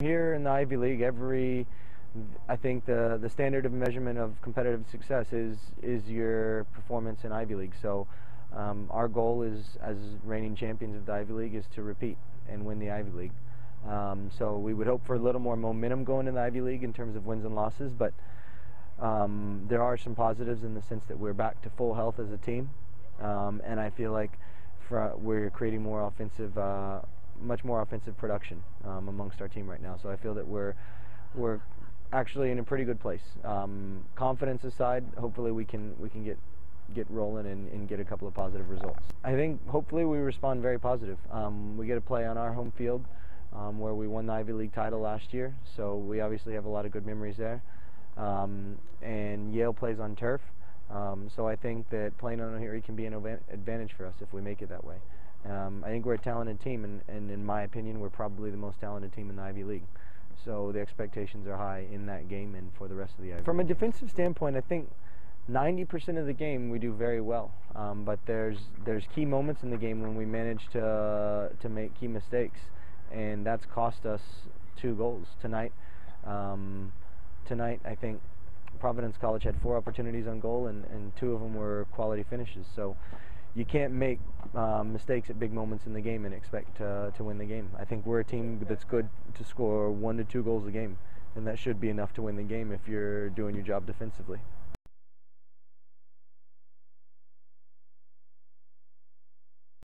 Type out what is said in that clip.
Here in the Ivy League, every I think the the standard of measurement of competitive success is is your performance in Ivy League. So um, our goal is as reigning champions of the Ivy League is to repeat and win the Ivy League. Um, so we would hope for a little more momentum going in the Ivy League in terms of wins and losses, but um, there are some positives in the sense that we're back to full health as a team, um, and I feel like we're creating more offensive, uh, much more offensive production um, amongst our team right now. So I feel that we're we're actually in a pretty good place. Um, confidence aside, hopefully we can we can get get rolling and, and, get a couple of positive results. I think hopefully we respond very positive. Um, we get to play on our home field um, where we won the Ivy League title last year, so we obviously have a lot of good memories there. Um, and Yale plays on turf, um, so I think that playing on here can be an advantage for us if we make it that way. Um, I think we're a talented team, and, and in my opinion, we're probably the most talented team in the Ivy League. So the expectations are high in that game and for the rest of the Ivy. From a defensive standpoint, I think 90% of the game we do very well, um, but there's there's key moments in the game when we manage to uh, to make key mistakes, and that's cost us two goals tonight. Um, tonight, I think Providence College had four opportunities on goal, and, and two of them were quality finishes. So you can't make um, mistakes at big moments in the game and expect uh, to win the game. I think we're a team that's good to score one to two goals a game, and that should be enough to win the game if you're doing your job defensively.